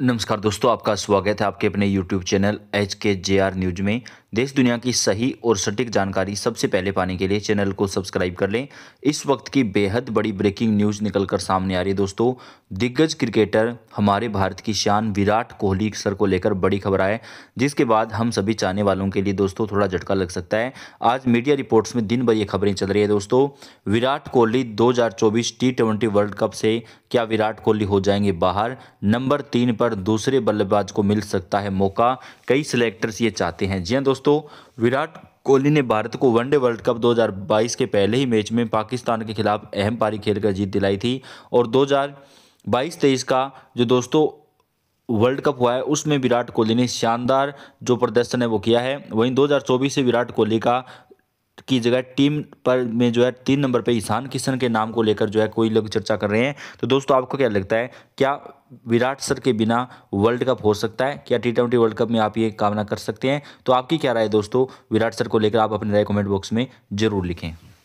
नमस्कार दोस्तों, आपका स्वागत है आपके अपने YouTube चैनल एच के जे आर न्यूज़ में। देश दुनिया की सही और सटीक जानकारी सबसे पहले पाने के लिए चैनल को सब्सक्राइब कर लें। इस वक्त की बेहद बड़ी ब्रेकिंग न्यूज़ निकलकर सामने आ रही है दोस्तों। दिग्गज क्रिकेटर हमारे भारत की शान विराट कोहली सर को लेकर बड़ी खबर आए, जिसके बाद हम सभी चाहने वालों के लिए दोस्तों थोड़ा झटका लग सकता है। आज मीडिया रिपोर्ट्स में दिन भर ये खबरें चल रही है दोस्तों। विराट कोहली दो टी वर्ल्ड कप से क्या विराट कोहली हो जाएँगे बाहर? नंबर तीन पर दूसरे बल्लेबाज को मिल सकता है मौका। कई सिलेक्टर्स ये चाहते हैं। जी हाँ दोस्तों, विराट कोहली ने भारत को वनडे वर्ल्ड कप 2022 के पहले ही मैच में पाकिस्तान के खिलाफ अहम पारी खेलकर जीत दिलाई थी और 2022-23 का जो दोस्तों वर्ल्ड कप हुआ है, उसमें विराट कोहली ने शानदार जो प्रदर्शन है वो किया है। वहीं 2024 से विराट कोहली का की जगह टीम पर में जो है तीन नंबर पे ईशान किशन के नाम को लेकर जो है कोई लोग चर्चा कर रहे हैं। तो दोस्तों, आपको क्या लगता है, क्या विराट सर के बिना वर्ल्ड कप हो सकता है? क्या टी ट्वेंटी वर्ल्ड कप में आप ये कामना कर सकते हैं? तो आपकी क्या राय दोस्तों? विराट सर को लेकर आप अपने राय कमेंट बॉक्स में ज़रूर लिखें।